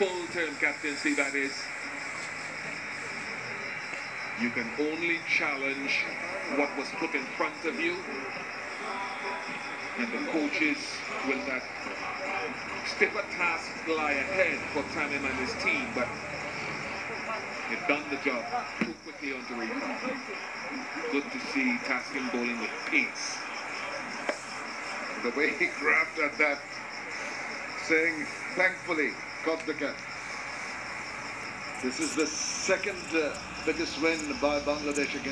full-term captaincy, that is. You can only challenge what was put in front of you. And the coaches will not stiffer tasks lie ahead for Tamim and his team, but they've done the job too quickly on Tariq. Good to see Taskin bowling with pace. The way he grabbed at that, saying, thankfully, caught the. This is the second uh, biggest win by Bangladesh against